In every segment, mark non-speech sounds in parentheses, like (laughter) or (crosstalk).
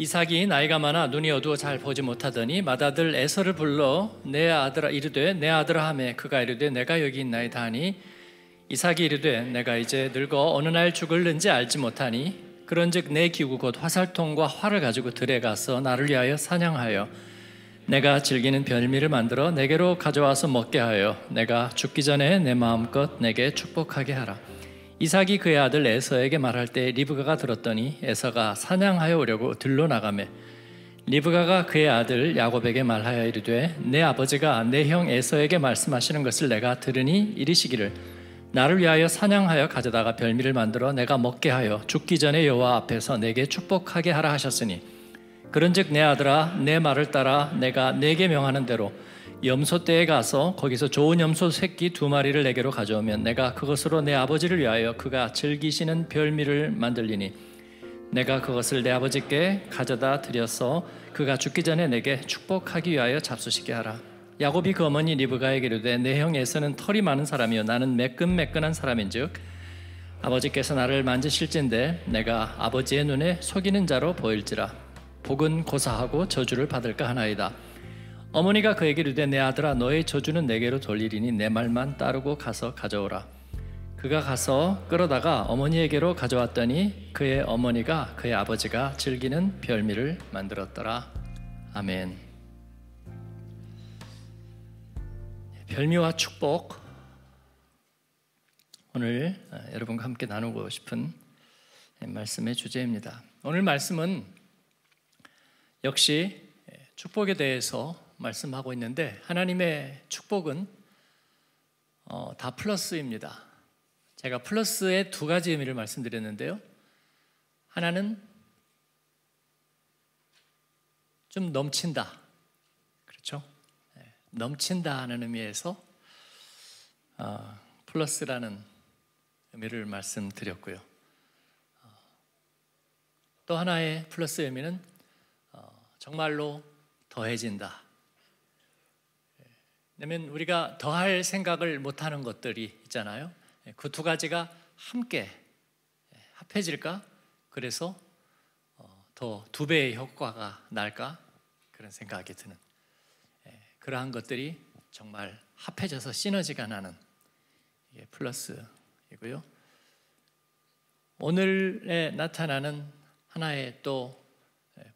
이삭이 나이가 많아 눈이 어두워 잘 보지 못하더니 맏아들 에서를 불러 내 아들아 이르되 내 아들아 하매 그가 이르되 내가 여기 있나이다 하니 이삭이 이르되 내가 이제 늙어 어느 날 죽을는지 알지 못하니 그런즉 내 기구 곧 화살통과 활을 가지고 들에 가서 나를 위하여 사냥하여 내가 즐기는 별미를 만들어 내게로 가져와서 먹게 하여 내가 죽기 전에 내 마음껏 내게 축복하게 하라. 이삭이 그의 아들 에서에게 말할 때 리브가가 들었더니 에서가 사냥하여 오려고 들러 나가매 리브가가 그의 아들 야곱에게 말하여 이르되 내 아버지가 내 형 에서에게 말씀하시는 것을 내가 들으니 이르시기를 나를 위하여 사냥하여 가져다가 별미를 만들어 내가 먹게 하여 죽기 전에 여호와 앞에서 내게 축복하게 하라 하셨으니 그런즉 내 아들아 내 말을 따라 내가 내게 명하는 대로 염소 떼에 가서 거기서 좋은 염소 새끼 두 마리를 내게로 가져오면 내가 그것으로 내 아버지를 위하여 그가 즐기시는 별미를 만들리니 내가 그것을 내 아버지께 가져다 드려서 그가 죽기 전에 내게 축복하기 위하여 잡수시게 하라. 야곱이 그 어머니 리브가에게 이르되 내 형 에서는 털이 많은 사람이요 나는 매끈매끈한 사람인즉 아버지께서 나를 만지실진데 내가 아버지의 눈에 속이는 자로 보일지라 복은 고사하고 저주를 받을까 하나이다. 어머니가 그에게 이르되 내 아들아 너의 저주는 내게로 돌리리니 내 말만 따르고 가서 가져오라. 그가 가서 끌어다가 어머니에게로 가져왔더니 그의 어머니가 그의 아버지가 즐기는 별미를 만들었더라. 아멘. 별미와 축복 오늘 여러분과 함께 나누고 싶은 말씀의 주제입니다. 오늘 말씀은 역시 축복에 대해서 말씀하고 있는데 하나님의 축복은 어, 다 플러스입니다. 제가 플러스의 두 가지 의미를 말씀드렸는데요. 하나는 좀 넘친다. 그렇죠? 네, 넘친다 하는 의미에서 어, 플러스라는 의미를 말씀드렸고요. 어, 또 하나의 플러스 의미는 어, 정말로 더해진다. 왜냐면 우리가 더할 생각을 못하는 것들이 있잖아요. 예, 그두 가지가 함께 예, 합해질까? 그래서 어, 더두 배의 효과가 날까? 그런 생각이 드는 예, 그러한 것들이 정말 합해져서 시너지가 나는 이게 플러스이고요. 오늘에 나타나는 하나의 또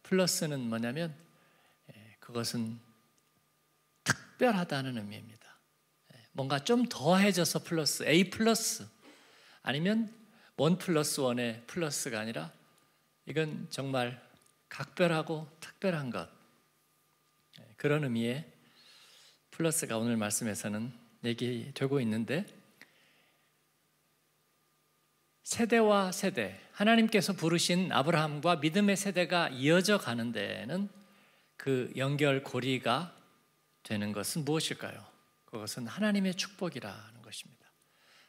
플러스는 뭐냐면 그것은 특별하다는 의미입니다. 예, 뭔가 좀 더해져서 플러스, A 플러스 아니면 원 플러스 원의 플러스가 아니라 이건 정말 각별하고 특별한 것 예, 그런 의미의 플러스가 오늘 말씀에서는 얘기되고 있는데 세대와 세대 하나님께서 부르신 아브라함과 믿음의 세대가 이어져 가는 데는 그 연결 고리가 되는 것은 무엇일까요? 그것은 하나님의 축복이라는 것입니다.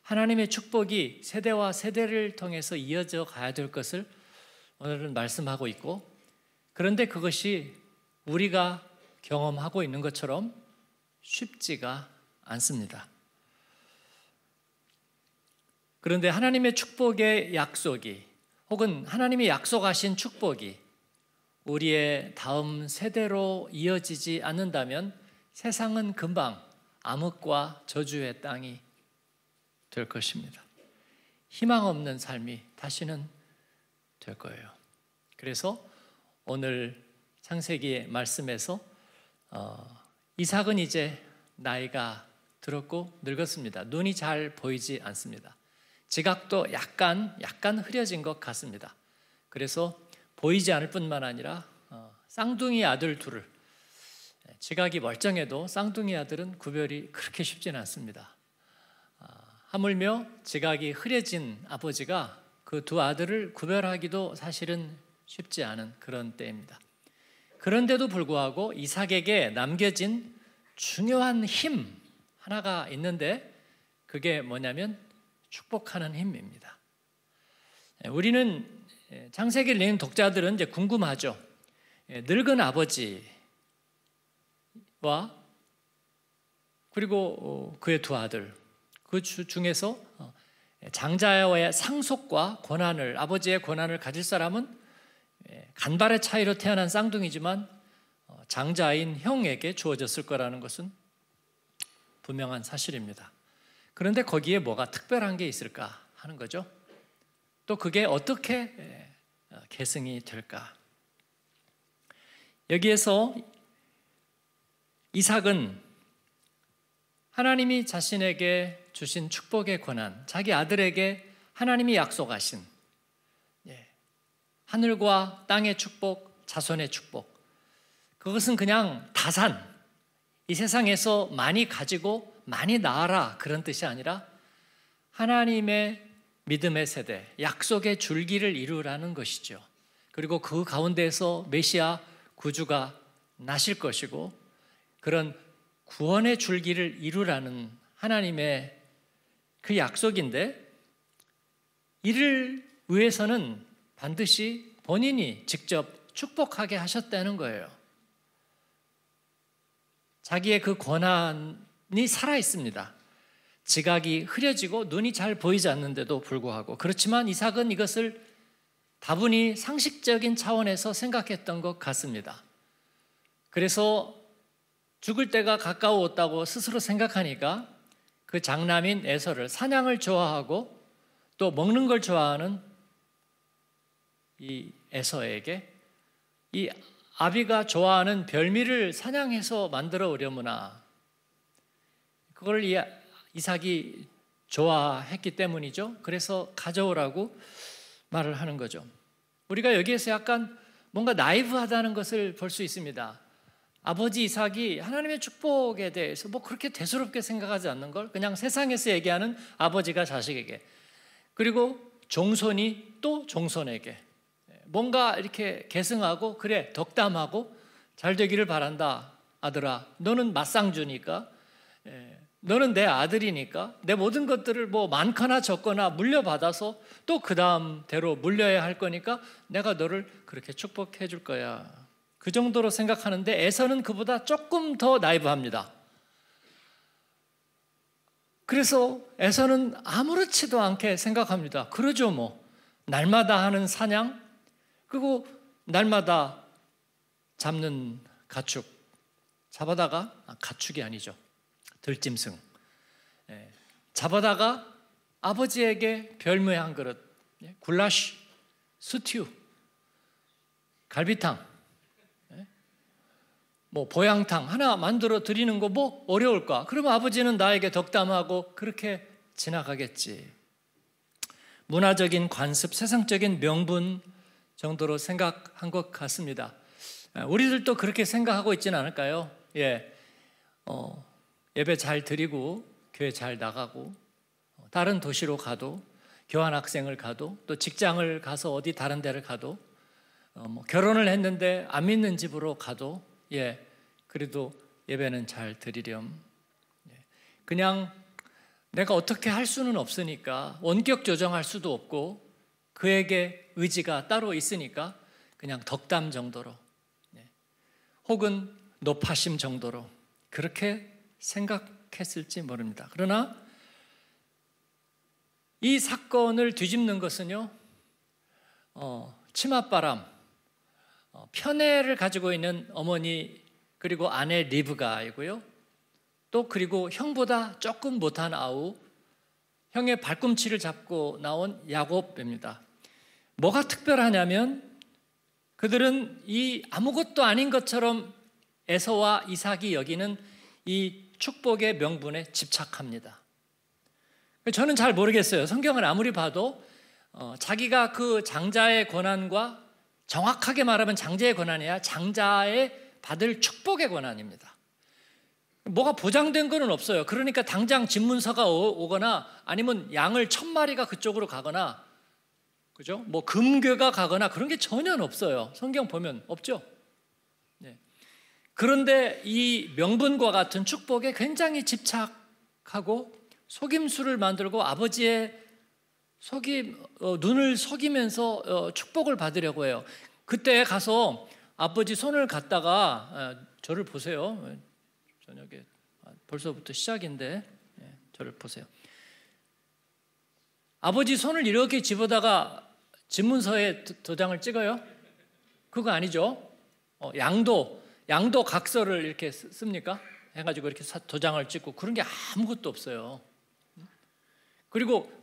하나님의 축복이 세대와 세대를 통해서 이어져 가야 될 것을 오늘은 말씀하고 있고 그런데 그것이 우리가 경험하고 있는 것처럼 쉽지가 않습니다. 그런데 하나님의 축복의 약속이 혹은 하나님이 약속하신 축복이 우리의 다음 세대로 이어지지 않는다면 세상은 금방 암흑과 저주의 땅이 될 것입니다. 희망 없는 삶이 다시는 될 거예요. 그래서 오늘 창세기의 말씀에서 어, 이삭은 이제 나이가 들었고 늙었습니다. 눈이 잘 보이지 않습니다. 지각도 약간 약간 흐려진 것 같습니다. 그래서 보이지 않을 뿐만 아니라 어, 쌍둥이 아들 둘을 지각이 멀쩡해도 쌍둥이 아들은 구별이 그렇게 쉽지는 않습니다. 아, 하물며 지각이 흐려진 아버지가 그 두 아들을 구별하기도 사실은 쉽지 않은 그런 때입니다. 그런데도 불구하고 이삭에게 남겨진 중요한 힘 하나가 있는데 그게 뭐냐면 축복하는 힘입니다. 우리는 창세기를 읽는 독자들은 이제 궁금하죠. 늙은 아버지 와 그리고 어, 그의 두 아들 그 중에서 어, 장자와의 상속과 권한을 아버지의 권한을 가질 사람은 예, 간발의 차이로 태어난 쌍둥이지만 어, 장자인 형에게 주어졌을 거라는 것은 분명한 사실입니다. 그런데 거기에 뭐가 특별한 게 있을까 하는 거죠. 또 그게 어떻게 예, 어, 계승이 될까? 여기에서 이삭은 하나님이 자신에게 주신 축복의 권한, 자기 아들에게 하나님이 약속하신 예, 하늘과 땅의 축복, 자손의 축복. 그것은 그냥 다산, 이 세상에서 많이 가지고 많이 나아라 그런 뜻이 아니라 하나님의 믿음의 세대, 약속의 줄기를 이루라는 것이죠. 그리고 그 가운데서 메시아 구주가 나실 것이고 그런 구원의 줄기를 이루라는 하나님의 그 약속인데 이를 위해서는 반드시 본인이 직접 축복하게 하셨다는 거예요. 자기의 그 권한이 살아 있습니다. 지각이 흐려지고 눈이 잘 보이지 않는데도 불구하고 그렇지만 이삭은 이것을 다분히 상식적인 차원에서 생각했던 것 같습니다. 그래서 죽을 때가 가까웠다고 스스로 생각하니까 그 장남인 에서를 사냥을 좋아하고 또 먹는 걸 좋아하는 이 에서에게 이 아비가 좋아하는 별미를 사냥해서 만들어 오려무나 그걸 이 이삭이 좋아했기 때문이죠. 그래서 가져오라고 말을 하는 거죠. 우리가 여기에서 약간 뭔가 나이브하다는 것을 볼 수 있습니다. 아버지 이삭이 하나님의 축복에 대해서 뭐 그렇게 대수롭게 생각하지 않는 걸 그냥 세상에서 얘기하는 아버지가 자식에게 그리고 종손이 또 종손에게 뭔가 이렇게 계승하고 그래 덕담하고 잘 되기를 바란다 아들아 너는 맞상주니까 예, 너는 내 아들이니까 내 모든 것들을 뭐 많거나 적거나 물려받아서 또 그 다음대로 물려야 할 거니까 내가 너를 그렇게 축복해 줄 거야. 그 정도로 생각하는데 에서는 그보다 조금 더 나이브합니다. 그래서 에서는 아무렇지도 않게 생각합니다. 그러죠 뭐. 날마다 하는 사냥, 그리고 날마다 잡는 가축. 잡아다가, 아, 가축이 아니죠. 들짐승. 예, 잡아다가 아버지에게 별무의 한 그릇, 예, 굴라쉬, 스튜, 갈비탕, 예, 뭐 보양탕 하나 만들어 드리는 거 뭐 어려울까? 그러면 아버지는 나에게 덕담하고 그렇게 지나가겠지. 문화적인 관습, 세상적인 명분 정도로 생각한 것 같습니다. 우리들도 그렇게 생각하고 있지는 않을까요? 예, 어, 예배 잘 드리고 교회 잘 나가고 다른 도시로 가도 교환학생을 가도 또 직장을 가서 어디 다른 데를 가도 어, 뭐 결혼을 했는데 안 믿는 집으로 가도 예 그래도 예배는 잘 드리렴. 예, 그냥 내가 어떻게 할 수는 없으니까 원격 조정할 수도 없고 그에게 의지가 따로 있으니까 그냥 덕담 정도로 예, 혹은 높아심 정도로 그렇게 생각했을지 모릅니다. 그러나 이 사건을 뒤집는 것은요, 어, 치맛바람, 어, 편애를 가지고 있는 어머니 그리고 아내 리브가이고요. 또 그리고 형보다 조금 못한 아우, 형의 발꿈치를 잡고 나온 야곱입니다. 뭐가 특별하냐면 그들은 이 아무것도 아닌 것처럼 에서와 이삭이 여기는 이 축복의 명분에 집착합니다. 저는 잘 모르겠어요. 성경을 아무리 봐도 어, 자기가 그 장자의 권한과 정확하게 말하면 장자의 권한이야 장자의 받을 축복의 권한입니다. 뭐가 보장된 거는 없어요. 그러니까 당장 집문서가 오 거나 아니면 양을 천 마리가 그쪽으로 가거나 그죠? 뭐 금괴가 가거나 그런 게 전혀 없어요. 성경 보면 없죠. 그런데 이 명분과 같은 축복에 굉장히 집착하고 속임수를 만들고 아버지의 속임, 어, 눈을 속이면서 어, 축복을 받으려고 해요. 그때 가서 아버지 손을 갖다가 어, 저를 보세요. 저녁에 아, 벌써부터 시작인데 예, 저를 보세요. 아버지 손을 이렇게 집어다가 집문서에 도장을 찍어요. 그거 아니죠? 어, 양도 양도 각서를 이렇게 씁니까? 해가지고 이렇게 도장을 찍고 그런 게 아무것도 없어요. 그리고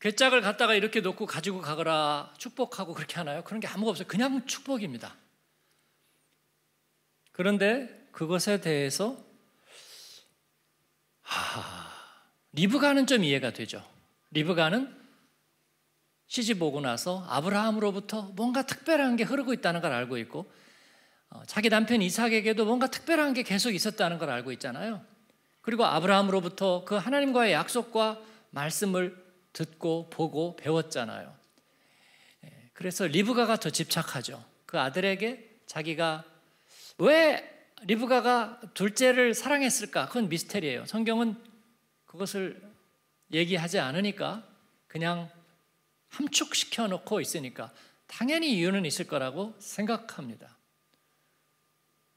괴짝을 갖다가 이렇게 놓고 가지고 가거라 축복하고 그렇게 하나요? 그런 게 아무것도 없어요. 그냥 축복입니다. 그런데 그것에 대해서 하, 리브가는 좀 이해가 되죠. 리브가는 시집 오고 나서 아브라함으로부터 뭔가 특별한 게 흐르고 있다는 걸 알고 있고 어, 자기 남편 이삭에게도 뭔가 특별한 게 계속 있었다는 걸 알고 있잖아요. 그리고 아브라함으로부터 그 하나님과의 약속과 말씀을 듣고 보고 배웠잖아요. 예, 그래서 리브가가 더 집착하죠. 그 아들에게 자기가 왜 리브가가 둘째를 사랑했을까? 그건 미스테리예요. 성경은 그것을 얘기하지 않으니까 그냥 함축시켜 놓고 있으니까 당연히 이유는 있을 거라고 생각합니다.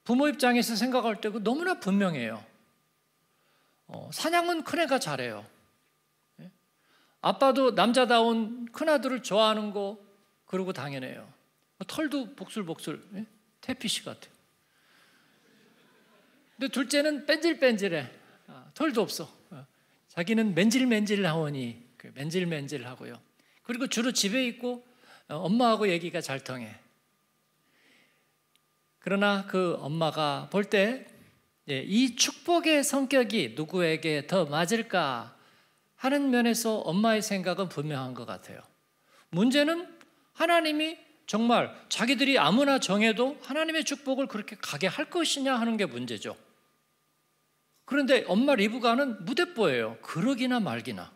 부모 입장에서 생각할 때고 너무나 분명해요. 어, 사냥은 큰애가 잘해요. 예? 아빠도 남자다운 큰아들을 좋아하는 거 그러고 당연해요. 털도 복슬복슬 예? 태피씨 같아. 근데 둘째는 뺀질뺀질해. 아, 털도 없어. 어, 자기는 맨질맨질하오니 그 맨질맨질하고요. 그리고 주로 집에 있고 어, 엄마하고 얘기가 잘 통해. 그러나 그 엄마가 볼 때이 예, 축복의 성격이 누구에게 더 맞을까 하는 면에서 엄마의 생각은 분명한 것 같아요. 문제는 하나님이 정말 자기들이 아무나 정해도 하나님의 축복을 그렇게 가게 할 것이냐 하는 게 문제죠. 그런데 엄마 리브가는 무대뽀예요. 그러기나 말기나.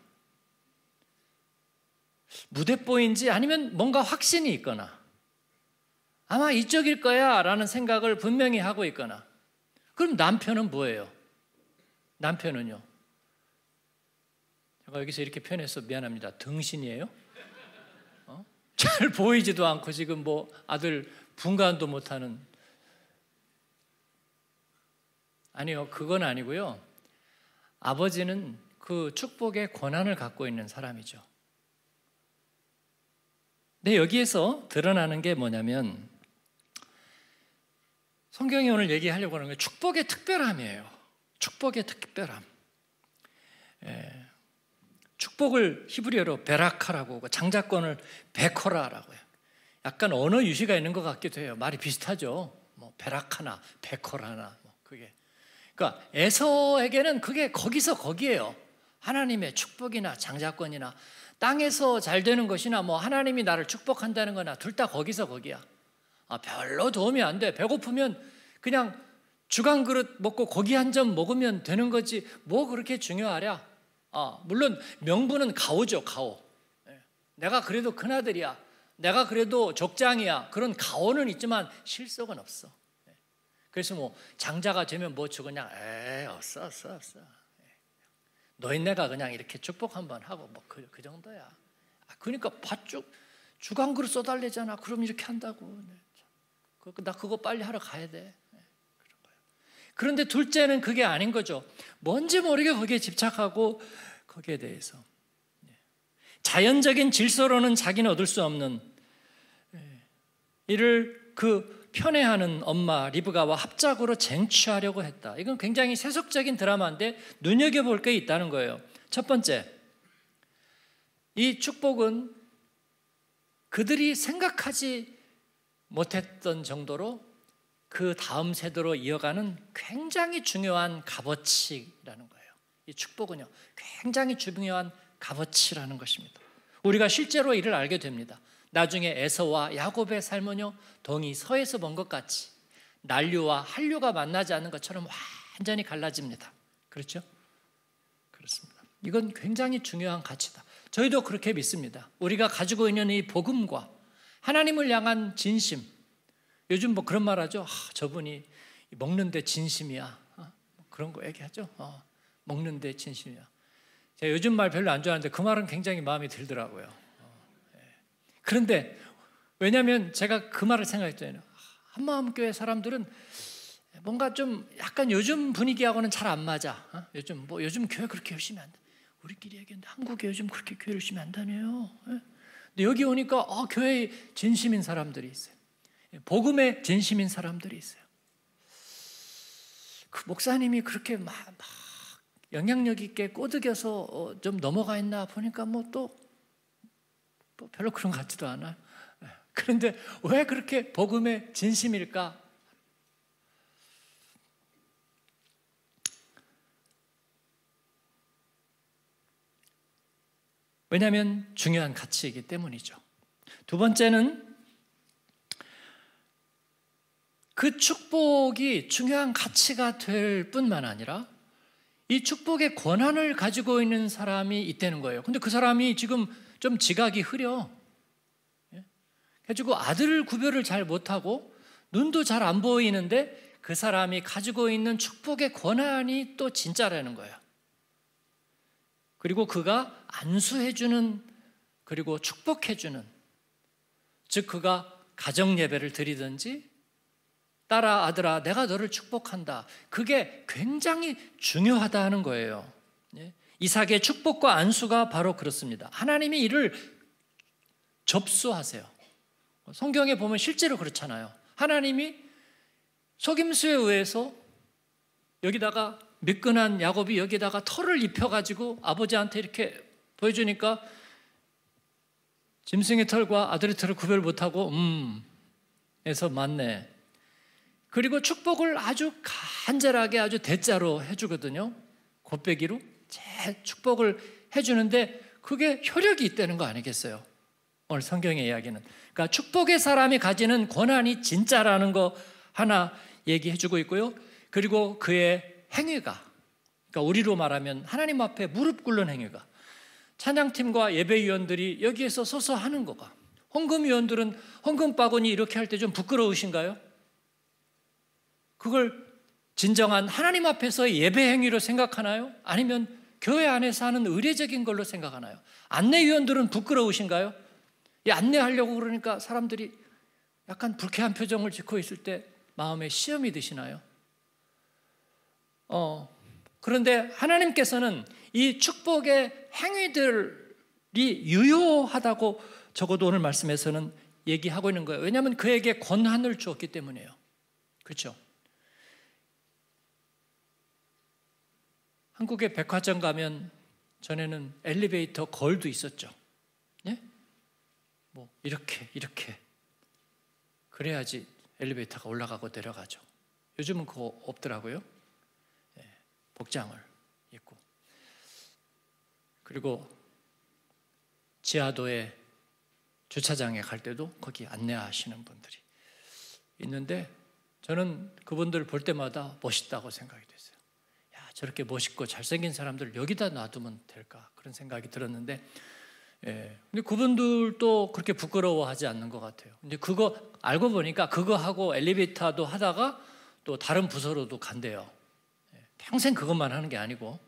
무대뽀인지 아니면 뭔가 확신이 있거나 아마 이쪽일 거야 라는 생각을 분명히 하고 있거나 그럼 남편은 뭐예요? 남편은요? 제가 여기서 이렇게 표현해서 미안합니다. 등신이에요? 어? 잘 보이지도 않고 지금 뭐 아들 분간도 못하는 아니요 그건 아니고요. 아버지는 그 축복의 권한을 갖고 있는 사람이죠. 근데 여기에서 드러나는 게 뭐냐면 성경이 오늘 얘기하려고 하는 게 축복의 특별함이에요. 축복의 특별함. 예. 축복을 히브리어로 베라카라고 하고 장자권을 베코라라고 해요. 약간 언어 유시가 있는 것 같기도 해요. 말이 비슷하죠. 뭐 베라카나 베코라나 뭐 그게. 그러니까 에서에게는 그게 거기서 거기에요. 하나님의 축복이나 장자권이나 땅에서 잘 되는 것이나 뭐 하나님이 나를 축복한다는 거나 둘 다 거기서 거기야. 아, 별로 도움이 안 돼. 배고프면 그냥 주간 그릇 먹고 고기 한 점 먹으면 되는 거지. 뭐 그렇게 중요하랴? 아, 물론 명분은 가오죠, 가오. 예. 내가 그래도 큰아들이야. 내가 그래도 족장이야. 그런 가오는 있지만 실속은 없어. 예. 그래서 뭐 장자가 되면 뭐 주그냐? 에 없어, 없어, 없어. 예. 너희네가 그냥 이렇게 축복 한번 하고 뭐그 그 정도야. 아, 그러니까 팥죽 주간 그릇 쏟달래잖아. 그럼 이렇게 한다고. 네. 그, 나 그거 빨리 하러 가야 돼. 네, 그런데 둘째는 그게 아닌 거죠. 뭔지 모르게 거기에 집착하고 거기에 대해서 네. 자연적인 질서로는 자기는 얻을 수 없는 네, 이를 그 편애하는 엄마 리브가와 합작으로 쟁취하려고 했다. 이건 굉장히 세속적인 드라마인데 눈여겨볼 게 있다는 거예요. 첫 번째, 이 축복은 그들이 생각하지 못했던 정도로 그 다음 세대로 이어가는 굉장히 중요한 값어치라는 거예요. 이 축복은요, 굉장히 중요한 값어치라는 것입니다. 우리가 실제로 이를 알게 됩니다. 나중에 에서와 야곱의 삶은요, 동이 서에서 본것 같이 난류와 한류가 만나지 않는 것처럼 완전히 갈라집니다. 그렇죠? 그렇습니다. 이건 굉장히 중요한 가치다. 저희도 그렇게 믿습니다. 우리가 가지고 있는 이 복음과 하나님을 향한 진심. 요즘 뭐 그런 말 하죠. 아, 저분이 먹는데 진심이야. 어? 뭐 그런 거 얘기하죠. 어, 먹는데 진심이야. 제가 요즘 말 별로 안 좋아하는데 그 말은 굉장히 마음에 들더라고요. 어, 예. 그런데 왜냐하면 제가 그 말을 생각했잖아요. 한마음교회 사람들은 뭔가 좀 약간 요즘 분위기하고는 잘 안 맞아. 어? 요즘 뭐 요즘 교회 그렇게 열심히 안 돼. 우리끼리 얘기했는데 한국에 요즘 그렇게 교회 열심히 안 다녀요. 예? 근데 여기 오니까 어, 교회에 진심인 사람들이 있어요. 복음의 진심인 사람들이 있어요. 그 목사님이 그렇게 막, 막 영향력 있게 꼬드겨서 어, 좀 넘어가 있나 보니까 뭐또또 별로 그런 것 같지도 않아요. 예. 그런데 왜 그렇게 복음의 진심일까? 왜냐하면 중요한 가치이기 때문이죠. 두 번째는 그 축복이 중요한 가치가 될 뿐만 아니라 이 축복의 권한을 가지고 있는 사람이 있다는 거예요. 근데 그 사람이 지금 좀 지각이 흐려. 예? 가지고 아들 구별을 잘 못하고 눈도 잘 안 보이는데 그 사람이 가지고 있는 축복의 권한이 또 진짜라는 거예요. 그리고 그가 안수해주는 그리고 축복해주는 즉 그가 가정 예배를 드리든지 딸아 아들아 내가 너를 축복한다. 그게 굉장히 중요하다 하는 거예요. 예? 이삭의 축복과 안수가 바로 그렇습니다. 하나님이 이를 접수하세요. 성경에 보면 실제로 그렇잖아요. 하나님이 속임수에 의해서 여기다가 미끈한 야곱이 여기다가 털을 입혀가지고 아버지한테 이렇게 보여주니까 짐승의 털과 아들의 털을 구별 못하고 음 해서 맞네. 그리고 축복을 아주 간절하게 아주 대자로 해주거든요. 곱빼기로 제 축복을 해주는데 그게 효력이 있다는 거 아니겠어요? 오늘 성경의 이야기는. 그러니까 축복의 사람이 가지는 권한이 진짜라는 거 하나 얘기해주고 있고요. 그리고 그의 행위가 그러니까 우리로 말하면 하나님 앞에 무릎 꿇는 행위가 찬양팀과 예배위원들이 여기에서 서서 하는 거가 헌금위원들은 헌금 바구니 이렇게 할 때 좀 부끄러우신가요? 그걸 진정한 하나님 앞에서의 예배 행위로 생각하나요? 아니면 교회 안에서 하는 의례적인 걸로 생각하나요? 안내위원들은 부끄러우신가요? 이 안내하려고 그러니까 사람들이 약간 불쾌한 표정을 짓고 있을 때 마음에 시험이 드시나요? 어, 그런데 하나님께서는 이 축복의 행위들이 유효하다고 적어도 오늘 말씀에서는 얘기하고 있는 거예요. 왜냐하면 그에게 권한을 주었기 때문이에요. 그렇죠? 한국의 백화점 가면 전에는 엘리베이터 걸도 있었죠. 예? 뭐 이렇게 이렇게 그래야지 엘리베이터가 올라가고 내려가죠. 요즘은 그거 없더라고요. 복장을 입고 그리고 지하도에 주차장에 갈 때도 거기 안내하시는 분들이 있는데 저는 그분들 볼 때마다 멋있다고 생각이 됐어요. 야, 저렇게 멋있고 잘생긴 사람들 여기다 놔두면 될까? 그런 생각이 들었는데, 예. 근데 그분들도 그렇게 부끄러워하지 않는 것 같아요. 근데 그거 알고 보니까 그거 하고 엘리베이터도 하다가 또 다른 부서로도 간대요. 평생 그것만 하는 게 아니고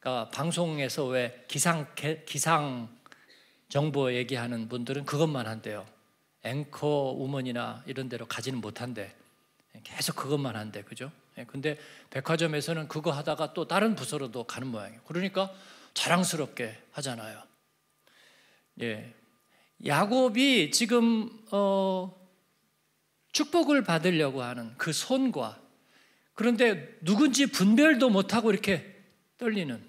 그러니까 방송에서 왜 기상 기상 정보 얘기하는 분들은 그것만 한대요. 앵커 우먼이나 이런 데로 가지는 못한대. 계속 그것만 한대. 그죠? 예, 근데 백화점에서는 그거 하다가 또 다른 부서로도 가는 모양이에요. 그러니까 자랑스럽게 하잖아요. 예. 야곱이 지금 어 축복을 받으려고 하는 그 손과 그런데 누군지 분별도 못하고 이렇게 떨리는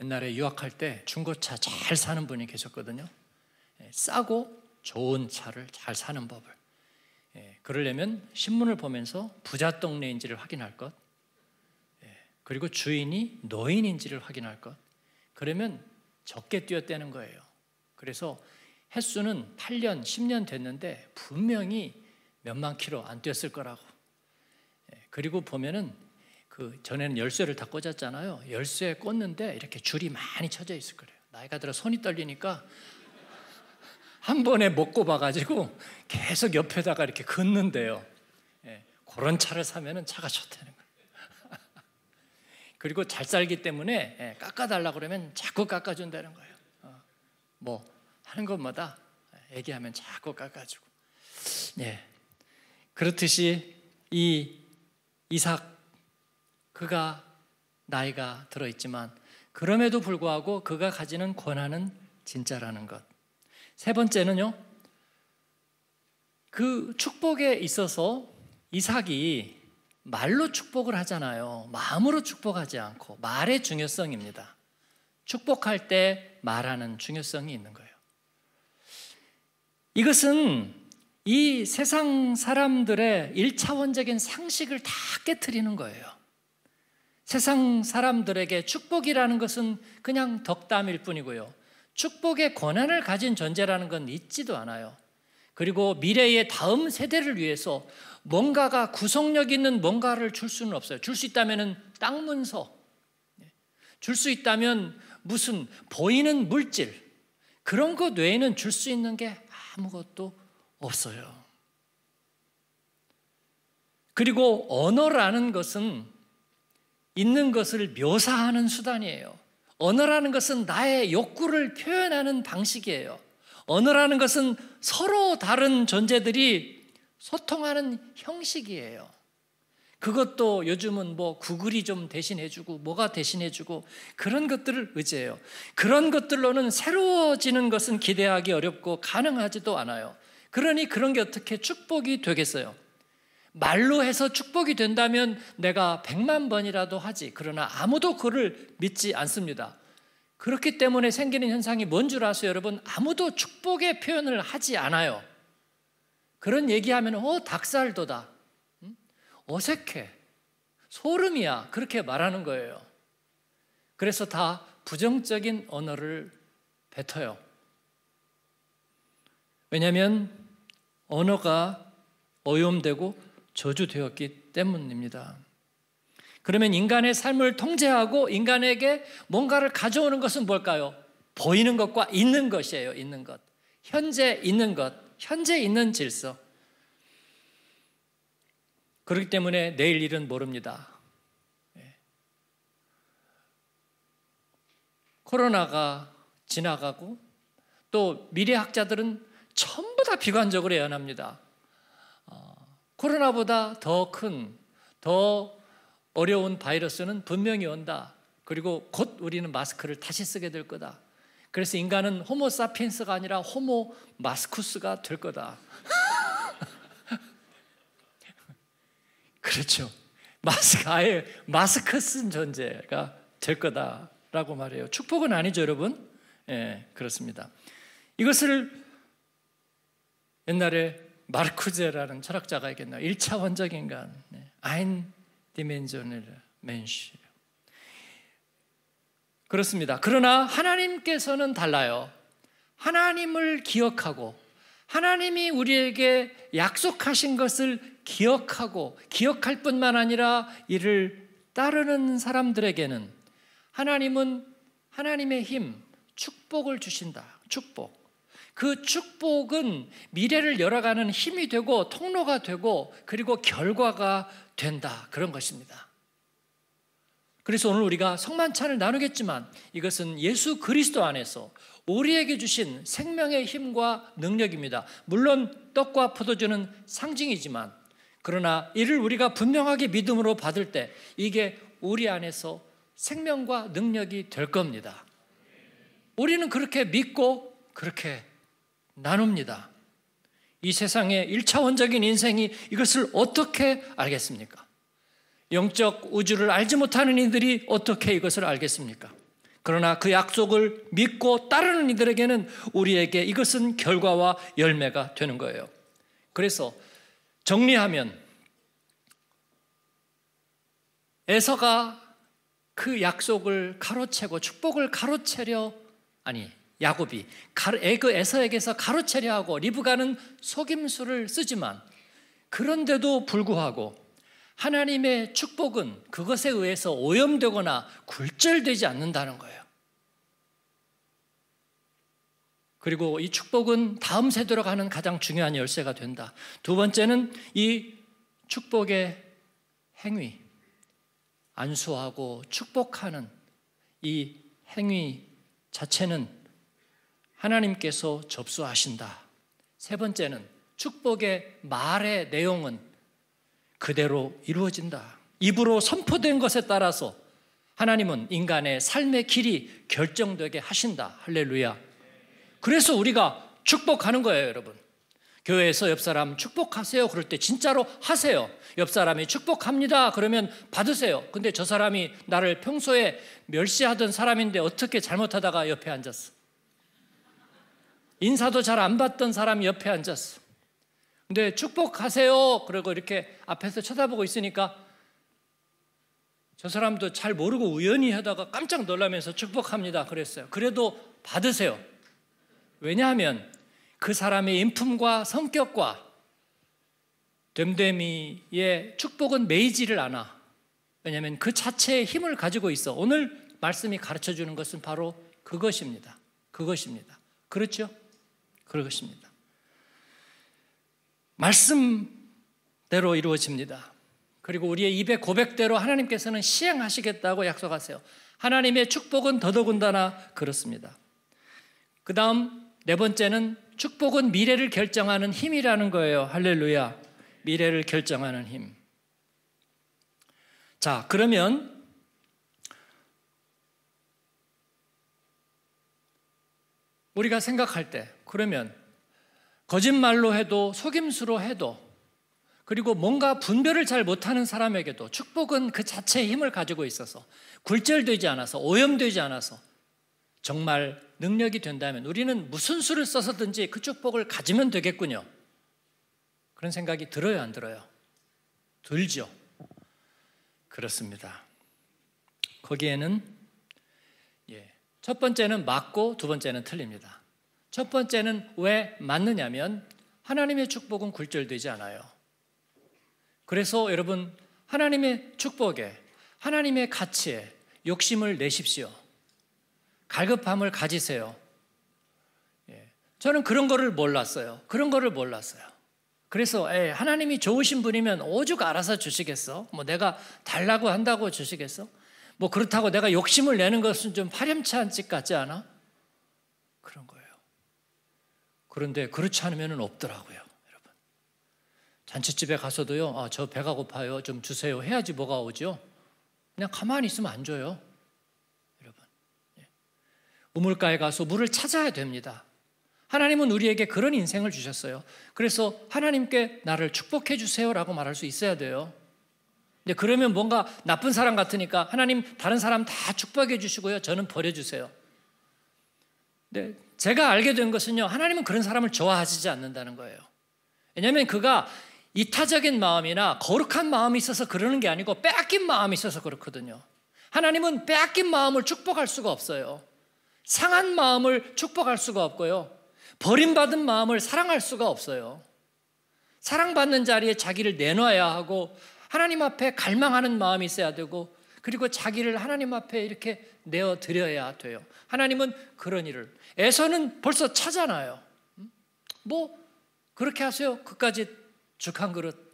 옛날에 유학할 때 중고차 잘 사는 분이 계셨거든요. 예, 싸고 좋은 차를 잘 사는 법을. 예, 그러려면 신문을 보면서 부자 동네인지를 확인할 것, 예, 그리고 주인이 노인인지를 확인할 것. 그러면 적게 뛰었다는 거예요. 그래서 횟수는 8년, 10년 됐는데 분명히 몇만 킬로 안 뛰었을 거라고. 예, 그리고 보면은 그 전에는 열쇠를 다 꽂았잖아요. 열쇠 꽂는데 이렇게 줄이 많이 쳐져 있을 거예요. 나이가 들어 손이 떨리니까 한 번에 못 꼽아가지고 계속 옆에다가 이렇게 긋는데요. 예, 그런 차를 사면은 차가 좋다는 거예요. (laughs) 그리고 잘 살기 때문에 예, 깎아달라 그러면 자꾸 깎아준다는 거예요. 어, 뭐 하는 것마다 얘기하면 자꾸 깎아주고. 예. 그렇듯이 이 이삭 그가 나이가 들어 있지만 그럼에도 불구하고 그가 가지는 권한은 진짜라는 것. 세 번째는요. 그 축복에 있어서 이삭이 말로 축복을 하잖아요. 마음으로 축복하지 않고 말의 중요성입니다. 축복할 때 말하는 중요성이 있는 거예요. 이것은 이 세상 사람들의 일차원적인 상식을 다 깨뜨리는 거예요. 세상 사람들에게 축복이라는 것은 그냥 덕담일 뿐이고요. 축복의 권한을 가진 존재라는 건 있지도 않아요. 그리고 미래의 다음 세대를 위해서 뭔가가 구속력 있는 뭔가를 줄 수는 없어요. 줄 수 있다면 땅 문서, 줄 수 있다면 무슨 보이는 물질, 그런 것 외에는 줄 수 있는 게 아무것도 없어요. 그리고 언어라는 것은 있는 것을 묘사하는 수단이에요. 언어라는 것은 나의 욕구를 표현하는 방식이에요. 언어라는 것은 서로 다른 존재들이 소통하는 형식이에요. 그것도 요즘은 뭐 구글이 좀 대신해주고 뭐가 대신해주고 그런 것들을 의지해요. 그런 것들로는 새로워지는 것은 기대하기 어렵고 가능하지도 않아요. 그러니 그런 게 어떻게 축복이 되겠어요? 말로 해서 축복이 된다면 내가 백만 번이라도 하지. 그러나 아무도 그를 믿지 않습니다. 그렇기 때문에 생기는 현상이 뭔 줄 아세요, 여러분? 아무도 축복의 표현을 하지 않아요. 그런 얘기하면, 어, 닭살도다. 어색해. 소름이야. 그렇게 말하는 거예요. 그래서 다 부정적인 언어를 뱉어요. 왜냐하면 언어가 오염되고 저주되었기 때문입니다. 그러면 인간의 삶을 통제하고 인간에게 뭔가를 가져오는 것은 뭘까요? 보이는 것과 있는 것이에요. 있는 것. 현재 있는 것. 현재 있는 질서. 그렇기 때문에 내일 일은 모릅니다. 예. 코로나가 지나가고 또 미래학자들은 전부 다 비관적으로 예언합니다. 어, 코로나보다 더 큰, 더 어려운 바이러스는 분명히 온다. 그리고 곧 우리는 마스크를 다시 쓰게 될 거다. 그래서 인간은 호모 사피엔스가 아니라 호모 마스쿠스가 될 거다. (laughs) 그렇죠. 마스크 아예 마스크 쓴 존재가 될 거다라고 말해요. 축복은 아니죠, 여러분. 예, 그렇습니다. 이것을 옛날에 마르쿠제라는 철학자가 얘기했나 1차원적 인간, 아인 디멘전을 맨시. 그렇습니다. 그러나 하나님께서는 달라요. 하나님을 기억하고 하나님이 우리에게 약속하신 것을 기억하고 기억할 뿐만 아니라 이를 따르는 사람들에게는 하나님은 하나님의 힘, 축복을 주신다. 축복. 그 축복은 미래를 열어가는 힘이 되고 통로가 되고 그리고 결과가 된다. 그런 것입니다. 그래서 오늘 우리가 성만찬을 나누겠지만 이것은 예수 그리스도 안에서 우리에게 주신 생명의 힘과 능력입니다. 물론 떡과 포도주는 상징이지만 그러나 이를 우리가 분명하게 믿음으로 받을 때 이게 우리 안에서 생명과 능력이 될 겁니다. 우리는 그렇게 믿고 그렇게 나눕니다. 이 세상의 일차원적인 인생이 이것을 어떻게 알겠습니까? 영적 우주를 알지 못하는 이들이 어떻게 이것을 알겠습니까? 그러나 그 약속을 믿고 따르는 이들에게는 우리에게 이것은 결과와 열매가 되는 거예요. 그래서 정리하면 에서가 그 약속을 가로채고 축복을 가로채려 아니 야곱이 그 에서에게서 가로채려 하고 리브가는 속임수를 쓰지만 그런데도 불구하고 하나님의 축복은 그것에 의해서 오염되거나 굴절되지 않는다는 거예요. 그리고 이 축복은 다음 세대로 가는 가장 중요한 열쇠가 된다. 두 번째는 이 축복의 행위, 안수하고 축복하는 이 행위 자체는 하나님께서 접수하신다. 세 번째는 축복의 말의 내용은 그대로 이루어진다. 입으로 선포된 것에 따라서 하나님은 인간의 삶의 길이 결정되게 하신다. 할렐루야. 그래서 우리가 축복하는 거예요, 여러분. 교회에서 옆 사람 축복하세요. 그럴 때 진짜로 하세요. 옆 사람이 축복합니다. 그러면 받으세요. 근데 저 사람이 나를 평소에 멸시하던 사람인데 어떻게 잘못하다가 옆에 앉았어. 인사도 잘 안 받던 사람이 옆에 앉았어. 근데 축복하세요. 그리고 이렇게 앞에서 쳐다보고 있으니까 저 사람도 잘 모르고 우연히 하다가 깜짝 놀라면서 축복합니다. 그랬어요. 그래도 받으세요. 왜냐하면 그 사람의 인품과 성격과 됨됨이의 축복은 매이지를 않아. 왜냐하면 그 자체의 힘을 가지고 있어. 오늘 말씀이 가르쳐 주는 것은 바로 그것입니다. 그것입니다. 그렇죠? 그것입니다. 말씀대로 이루어집니다. 그리고 우리의 입의 고백대로 하나님께서는 시행하시겠다고 약속하세요. 하나님의 축복은 더더군다나 그렇습니다. 그 다음 네 번째는 축복은 미래를 결정하는 힘이라는 거예요. 할렐루야. 미래를 결정하는 힘. 자, 그러면 우리가 생각할 때, 그러면 거짓말로 해도 속임수로 해도 그리고 뭔가 분별을 잘 못하는 사람에게도 축복은 그 자체의 힘을 가지고 있어서 굴절되지 않아서 오염되지 않아서 정말 능력이 된다면 우리는 무슨 수를 써서든지 그 축복을 가지면 되겠군요. 그런 생각이 들어요, 안 들어요? 들죠. 그렇습니다. 거기에는 예, 첫 번째는 맞고 두 번째는 틀립니다. 첫 번째는 왜 맞느냐면 하나님의 축복은 굴절되지 않아요. 그래서 여러분 하나님의 축복에 하나님의 가치에 욕심을 내십시오. 갈급함을 가지세요. 예. 저는 그런 거를 몰랐어요. 그런 거를 몰랐어요. 그래서 에 하나님이 좋으신 분이면 오죽 알아서 주시겠어? 뭐 내가 달라고 한다고 주시겠어? 뭐 그렇다고 내가 욕심을 내는 것은 좀 파렴치한 짓 같지 않아? 그런 거예요. 그런데 그렇지 않으면 없더라고요, 여러분. 잔치집에 가서도요, 아, 저 배가 고파요. 좀 주세요. 해야지 뭐가 오죠? 그냥 가만히 있으면 안 줘요. 우물가에 가서 물을 찾아야 됩니다. 하나님은 우리에게 그런 인생을 주셨어요. 그래서 하나님께 나를 축복해 주세요라고 말할 수 있어야 돼요. 근데 그러면 뭔가 나쁜 사람 같으니까 하나님 다른 사람 다 축복해 주시고요. 저는 버려 주세요. 네, 제가 알게 된 것은요. 하나님은 그런 사람을 좋아하시지 않는다는 거예요. 왜냐하면 그가 이타적인 마음이나 거룩한 마음이 있어서 그러는 게 아니고 빼앗긴 마음이 있어서 그렇거든요. 하나님은 빼앗긴 마음을 축복할 수가 없어요. 상한 마음을 축복할 수가 없고요. 버림받은 마음을 사랑할 수가 없어요. 사랑받는 자리에 자기를 내놔야 하고 하나님 앞에 갈망하는 마음이 있어야 되고 그리고 자기를 하나님 앞에 이렇게 내어 드려야 돼요. 하나님은 그런 일을 에서는 벌써 차잖아요. 뭐 그렇게 하세요. 그까지 죽 한 그릇.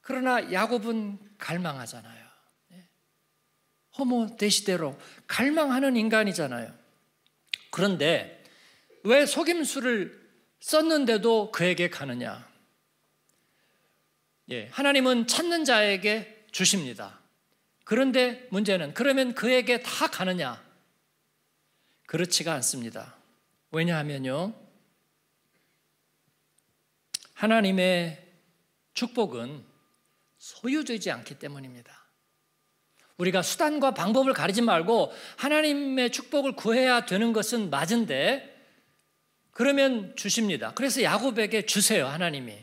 그러나 야곱은 갈망하잖아요. 호모 대시대로 갈망하는 인간이잖아요. 그런데 왜 속임수를 썼는데도 그에게 가느냐? 예, 하나님은 찾는 자에게 주십니다. 그런데 문제는 그러면 그에게 다 가느냐? 그렇지가 않습니다. 왜냐하면요. 하나님의 축복은 소유되지 않기 때문입니다. 우리가 수단과 방법을 가리지 말고 하나님의 축복을 구해야 되는 것은 맞은데 그러면 주십니다. 그래서 야곱에게 주세요, 하나님이.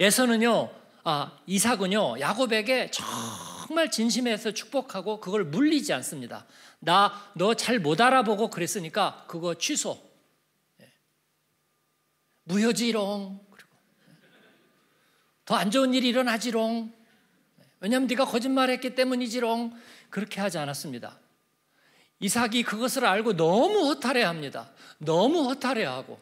예서는요, 아, 이삭은요, 야곱에게 정말 진심에서 축복하고 그걸 물리지 않습니다. 나 너 잘 못 알아보고 그랬으니까 그거 취소. 예. 무효지롱. 더 안 좋은 일이 일어나지롱. 왜냐하면 네가 거짓말했기 때문이지롱. 그렇게 하지 않았습니다. 이삭이 그것을 알고 너무 허탈해합니다. 너무 허탈해하고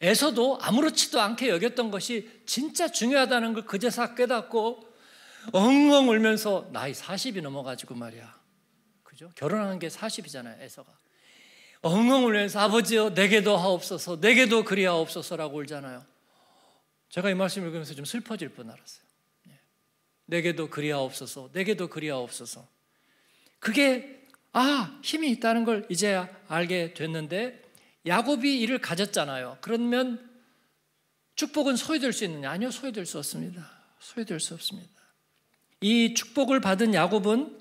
에서도 아무렇지도 않게 여겼던 것이 진짜 중요하다는 걸 그제서 깨닫고 엉엉 울면서 나이 40이 넘어가지고 말이야. 그죠? 결혼한 게 40이잖아요, 에서가. 엉엉 울면서 아버지여 내게도 하옵소서, 내게도 그리하옵소서라고 울잖아요. 제가 이 말씀 읽으면서 좀 슬퍼질 뻔 알았어요. 예. 내게도 그리하옵소서, 내게도 그리하옵소서. 그게 아 힘이 있다는 걸 이제야 알게 됐는데 야곱이 이를 가졌잖아요. 그러면 축복은 소유될 수 있느냐? 아니요, 소유될 수 없습니다. 소유될 수 없습니다. 이 축복을 받은 야곱은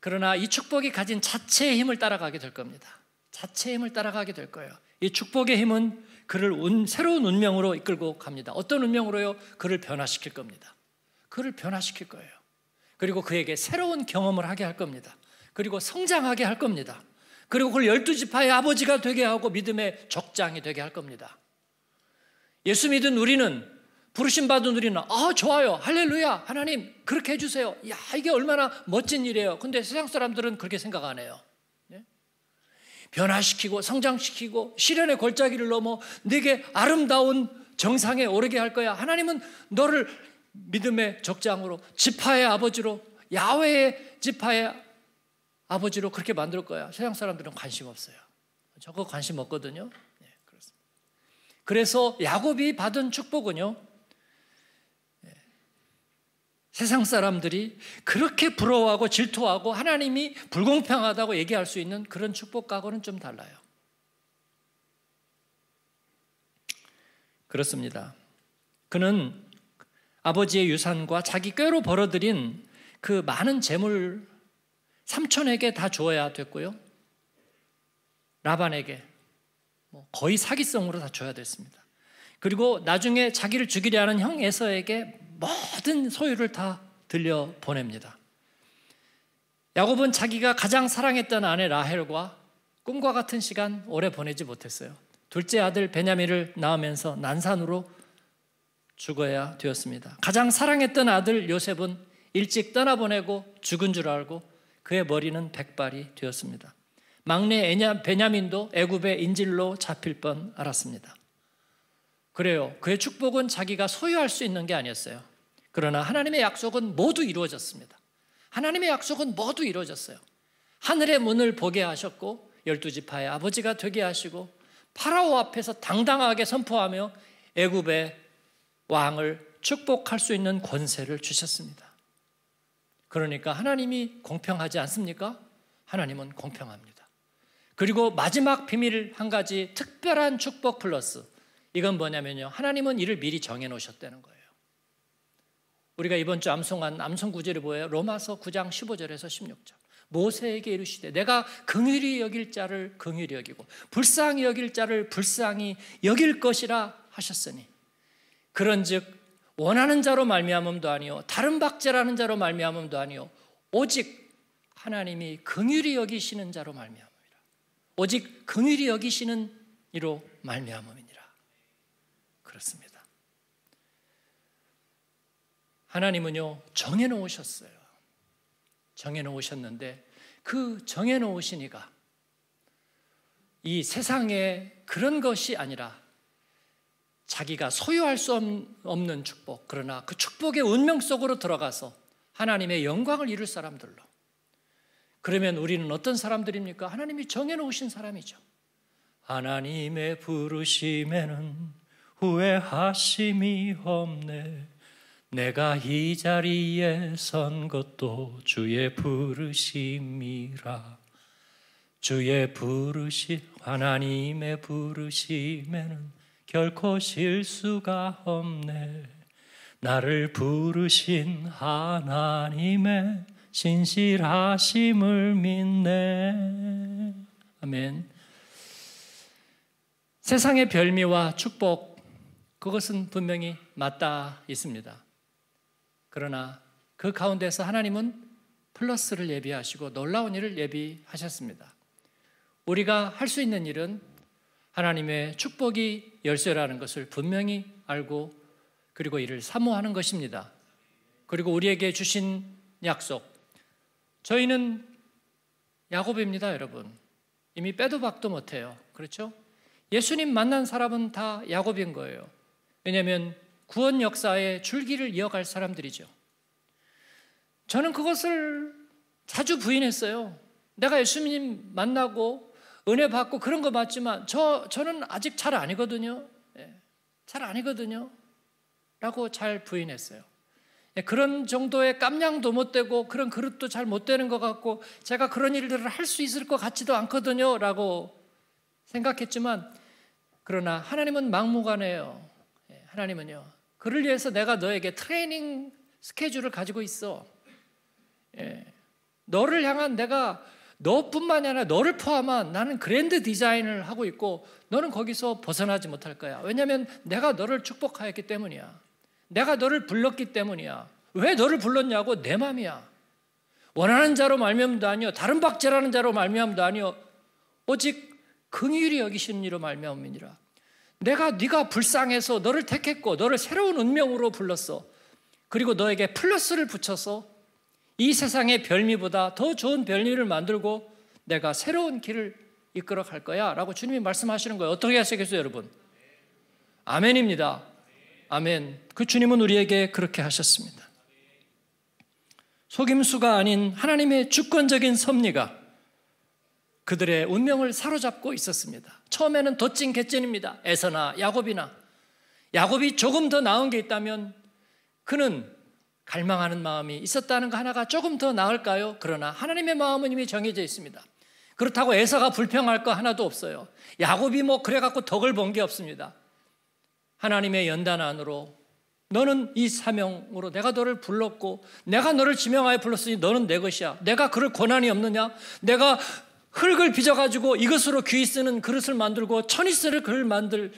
그러나 이 축복이 가진 자체의 힘을 따라가게 될 겁니다. 자체의 힘을 따라가게 될 거예요. 이 축복의 힘은 그를 운, 새로운 운명으로 이끌고 갑니다. 어떤 운명으로요? 그를 변화시킬 겁니다. 그를 변화시킬 거예요. 그리고 그에게 새로운 경험을 하게 할 겁니다. 그리고 성장하게 할 겁니다. 그리고 그걸 열두 지파의 아버지가 되게 하고 믿음의 적장이 되게 할 겁니다. 예수 믿은 우리는 부르심 받은 우리는 아 좋아요. 할렐루야. 하나님 그렇게 해주세요. 야 이게 얼마나 멋진 일이에요. 근데 세상 사람들은 그렇게 생각 안 해요. 네? 변화시키고 성장시키고 시련의 골짜기를 넘어 내게 아름다운 정상에 오르게 할 거야. 하나님은 너를 믿음의 적장으로 지파의 아버지로 야외의 지파의 아버지로 그렇게 만들 거야. 세상 사람들은 관심 없어요. 저거 관심 없거든요. 네. 그래서 야곱이 받은 축복은요 세상 사람들이 그렇게 부러워하고 질투하고 하나님이 불공평하다고 얘기할 수 있는 그런 축복과고는 좀 달라요. 그렇습니다. 그는 아버지의 유산과 자기 꾀로 벌어들인 그 많은 재물 삼촌에게 다 줘야 됐고요. 라반에게 뭐 거의 사기성으로 다 줘야 됐습니다. 그리고 나중에 자기를 죽이려 하는 형 에서에게 모든 소유를 다 들려 보냅니다. 야곱은 자기가 가장 사랑했던 아내 라헬과 꿈과 같은 시간 오래 보내지 못했어요. 둘째 아들 베냐민을 낳으면서 난산으로 죽어야 되었습니다. 가장 사랑했던 아들 요셉은 일찍 떠나보내고 죽은 줄 알고 그의 머리는 백발이 되었습니다. 막내 베냐민도 애굽의 인질로 잡힐 뻔 알았습니다. 그래요. 그의 축복은 자기가 소유할 수 있는 게 아니었어요. 그러나 하나님의 약속은 모두 이루어졌습니다. 하나님의 약속은 모두 이루어졌어요. 하늘의 문을 보게 하셨고 열두 지파의 아버지가 되게 하시고 파라오 앞에서 당당하게 선포하며 애굽의 왕을 축복할 수 있는 권세를 주셨습니다. 그러니까 하나님이 공평하지 않습니까? 하나님은 공평합니다. 그리고 마지막 비밀 한 가지 특별한 축복 플러스 이건 뭐냐면요. 하나님은 이를 미리 정해 놓으셨다는 거예요. 우리가 이번 주 암송한 암송 구절이 뭐예요? 로마서 9장 15절에서 16절. 모세에게 이르시되 내가 긍휼히 여길 자를 긍휼히 여기고 불쌍히 여길 자를 불쌍히 여길 것이라 하셨으니 그런즉 원하는 자로 말미암음도 아니요 다른 박제라는 자로 말미암음도 아니요 오직 하나님이 긍휼히 여기시는 자로 말미암음이라 오직 긍휼히 여기시는 이로 말미암음이니 그렇습니다. 하나님은요, 정해놓으셨어요. 정해놓으셨는데 그 정해놓으시니까 이 세상에 그런 것이 아니라 자기가 소유할 수 없는 축복, 그러나 그 축복의 운명 속으로 들어가서 하나님의 영광을 이룰 사람들로. 그러면 우리는 어떤 사람들입니까? 하나님이 정해놓으신 사람이죠. 하나님의 부르심에는 후회하심이 없네. 내가 이 자리에 선 것도 주의 부르심이라. 주의 부르심, 하나님의 부르심에는 결코 실수가 없네. 나를 부르신 하나님의 신실하심을 믿네. 아멘. 세상의 별미와 축복, 그것은 분명히 맞닿아 있습니다. 그러나 그 가운데서 하나님은 플러스를 예비하시고 놀라운 일을 예비하셨습니다. 우리가 할 수 있는 일은 하나님의 축복이 열쇠라는 것을 분명히 알고 그리고 이를 사모하는 것입니다. 그리고 우리에게 주신 약속. 저희는 야곱입니다, 여러분. 이미 빼도 박도 못해요. 그렇죠? 예수님 만난 사람은 다 야곱인 거예요. 왜냐하면 구원 역사의 줄기를 이어갈 사람들이죠. 저는 그것을 자주 부인했어요. 내가 예수님 만나고 은혜 받고 그런 거 맞지만 저 저는 아직 잘 아니거든요. 예, 잘 아니거든요. 라고 잘 부인했어요. 예, 그런 정도의 깜냥도 못 되고 그런 그릇도 잘 못 되는 것 같고 제가 그런 일들을 할 수 있을 것 같지도 않거든요. 라고 생각했지만 그러나 하나님은 막무가내요. 하나님은요. 그를 위해서 내가 너에게 트레이닝 스케줄을 가지고 있어. 예. 너를 향한 내가 너뿐만이 아니라 너를 포함한 나는 그랜드 디자인을 하고 있고 너는 거기서 벗어나지 못할 거야. 왜냐하면 내가 너를 축복하였기 때문이야. 내가 너를 불렀기 때문이야. 왜 너를 불렀냐고 내 마음이야. 원하는 자로 말미암도 아니요 다른 박제라는 자로 말미암도 아니요 오직 긍휼히 여기시는 이로 말미암음이니라. 내가 네가 불쌍해서 너를 택했고 너를 새로운 운명으로 불렀어. 그리고 너에게 플러스를 붙여서 이 세상의 별미보다 더 좋은 별미를 만들고 내가 새로운 길을 이끌어 갈 거야 라고 주님이 말씀하시는 거예요. 어떻게 하시겠어요, 여러분? 아멘입니다. 아멘. 그 주님은 우리에게 그렇게 하셨습니다. 속임수가 아닌 하나님의 주권적인 섭리가 그들의 운명을 사로잡고 있었습니다. 처음에는 도찐 개찐입니다. 에서나 야곱이나 야곱이 조금 더 나은 게 있다면 그는 갈망하는 마음이 있었다는 거 하나가 조금 더 나을까요? 그러나 하나님의 마음은 이미 정해져 있습니다. 그렇다고 에서가 불평할 거 하나도 없어요. 야곱이 뭐 그래갖고 덕을 본 게 없습니다. 하나님의 연단 안으로 너는 이 사명으로 내가 너를 불렀고 내가 너를 지명하여 불렀으니 너는 내 것이야. 내가 그럴 권한이 없느냐? 내가 흙을 빚어가지고 이것으로 귀 쓰는 그릇을 만들고 천이스를 그릇 만들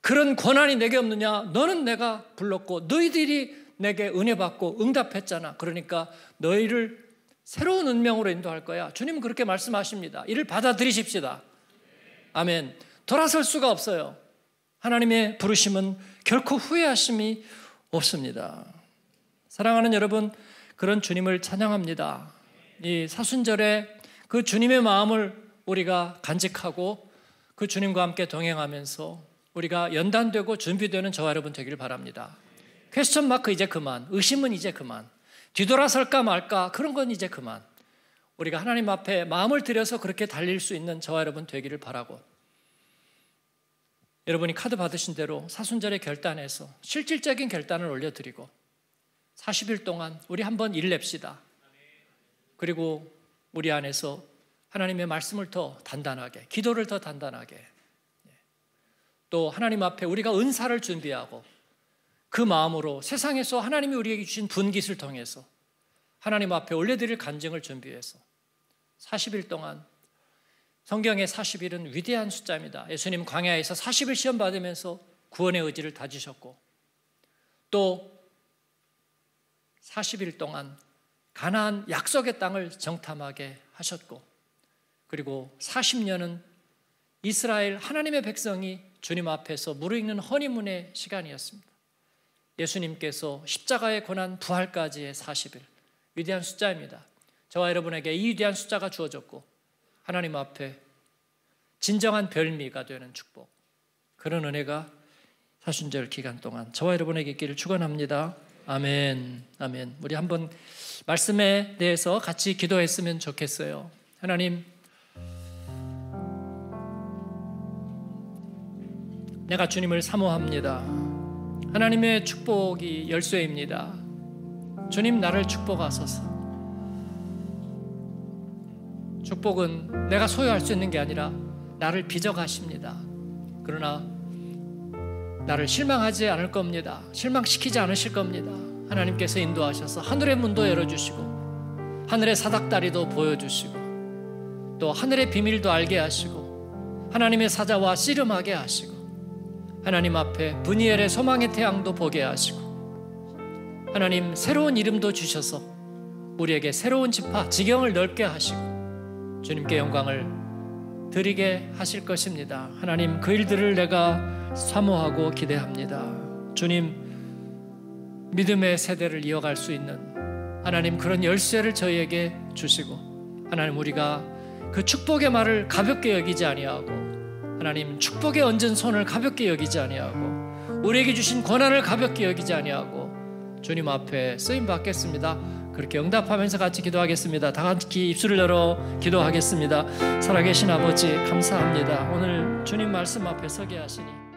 그런 권한이 내게 없느냐? 너는 내가 불렀고 너희들이 내게 은혜 받고 응답했잖아. 그러니까 너희를 새로운 운명으로 인도할 거야. 주님은 그렇게 말씀하십니다. 이를 받아들이십시다. 아멘. 돌아설 수가 없어요. 하나님의 부르심은 결코 후회하심이 없습니다. 사랑하는 여러분, 그런 주님을 찬양합니다. 이 사순절에 그 주님의 마음을 우리가 간직하고 그 주님과 함께 동행하면서 우리가 연단되고 준비되는 저와 여러분 되기를 바랍니다. 퀘스천 마크 이제 그만. 의심은 이제 그만. 뒤돌아설까 말까 그런 건 이제 그만. 우리가 하나님 앞에 마음을 들여서 그렇게 달릴 수 있는 저와 여러분 되기를 바라고 여러분이 카드 받으신 대로 사순절의 결단에서 실질적인 결단을 올려드리고 40일 동안 우리 한번 일 냅시다. 그리고 우리 안에서 하나님의 말씀을 더 단단하게, 기도를 더 단단하게, 또 하나님 앞에 우리가 은사를 준비하고 그 마음으로 세상에서 하나님이 우리에게 주신 분깃을 통해서 하나님 앞에 올려드릴 간증을 준비해서 40일 동안 성경의 40일은 위대한 숫자입니다. 예수님 광야에서 40일 시험 받으면서 구원의 의지를 다지셨고 또 40일 동안 가나안 약속의 땅을 정탐하게 하셨고 그리고 40년은 이스라엘 하나님의 백성이 주님 앞에서 무르익는 허니문의 시간이었습니다. 예수님께서 십자가에 권한 부활까지의 40일 위대한 숫자입니다. 저와 여러분에게 이 위대한 숫자가 주어졌고 하나님 앞에 진정한 별미가 되는 축복 그런 은혜가 사순절 기간 동안 저와 여러분에게 있기를 축원합니다. 아멘. 아멘. 우리 한번 말씀에 대해서 같이 기도했으면 좋겠어요. 하나님 내가 주님을 사모합니다. 하나님의 축복이 열쇠입니다. 주님 나를 축복하소서. 축복은 내가 소유할 수 있는 게 아니라 나를 빚어가십니다. 그러나 나를 실망하지 않을 겁니다. 실망시키지 않으실 겁니다. 하나님께서 인도하셔서 하늘의 문도 열어주시고 하늘의 사닥다리도 보여주시고 또 하늘의 비밀도 알게 하시고 하나님의 사자와 씨름하게 하시고 하나님 앞에 분이엘의 소망의 태양도 보게 하시고 하나님 새로운 이름도 주셔서 우리에게 새로운 지파 지경을 넓게 하시고 주님께 영광을 드리게 하실 것입니다. 하나님 그 일들을 내가 사모하고 기대합니다. 주님 믿음의 세대를 이어갈 수 있는 하나님 그런 열쇠를 저희에게 주시고 하나님 우리가 그 축복의 말을 가볍게 여기지 아니하고 하나님 축복에 얹은 손을 가볍게 여기지 아니하고 우리에게 주신 권한을 가볍게 여기지 아니하고 주님 앞에 쓰임 받겠습니다. 그렇게 응답하면서 같이 기도하겠습니다. 다 같이 입술을 열어 기도하겠습니다. 살아계신 아버지 감사합니다. 오늘 주님 말씀 앞에 서게 하시니